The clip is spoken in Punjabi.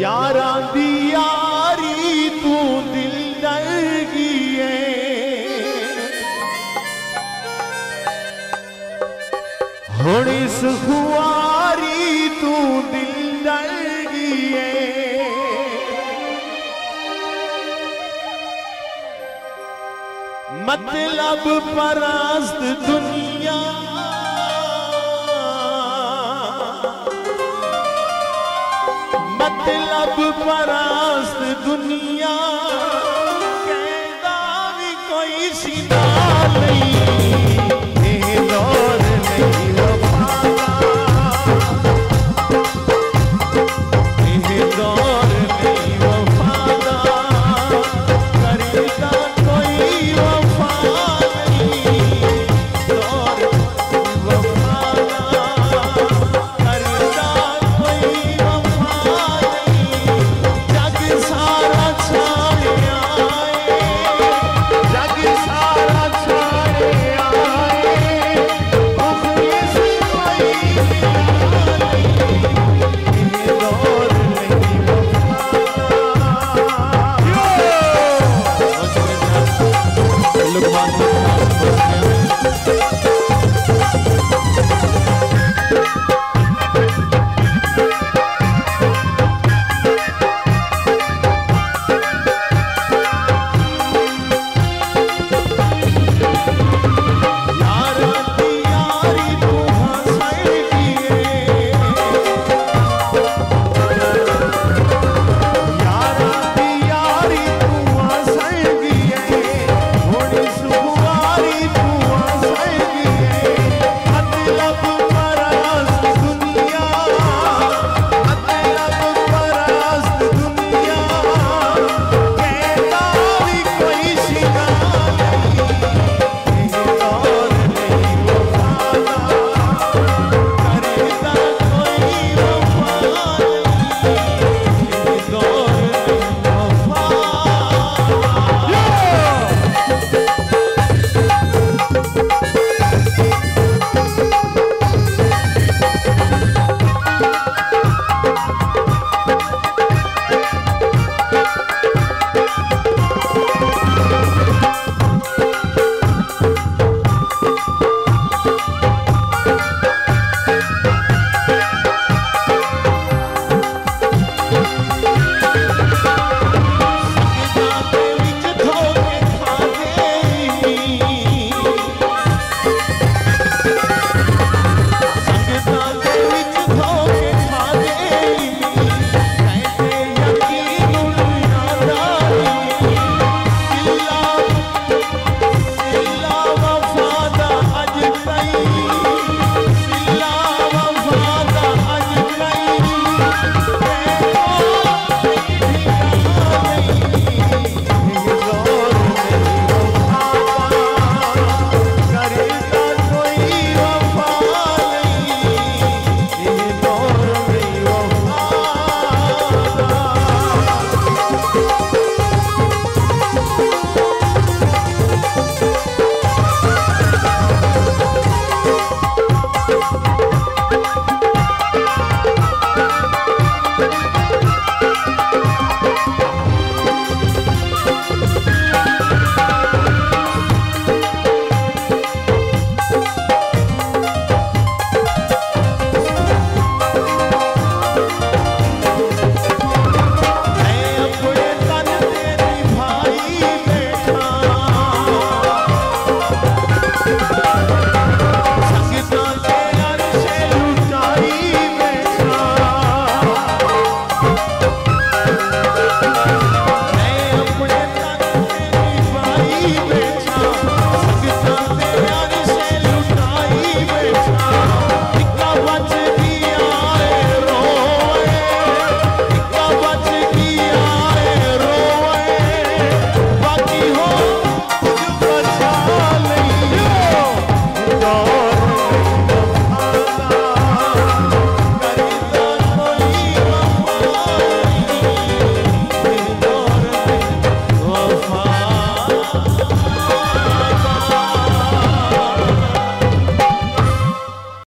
ਯਾਰਾਂ ਦੀ ਯਾਰੀ ਤੂੰ ਦਿਲ ਡਰ ਗਈ ਏ ਹੁਣ ਇਸ ਖੁਆਰੀ ਤੂੰ ਦਿਲ ਡਰ ਏ ਮਤਲਬ ਪਰਾਸਤ ਦੁਨੀਆ ਮਤਲਬ ਪਰਾਸਤ ਦੁਨੀਆ।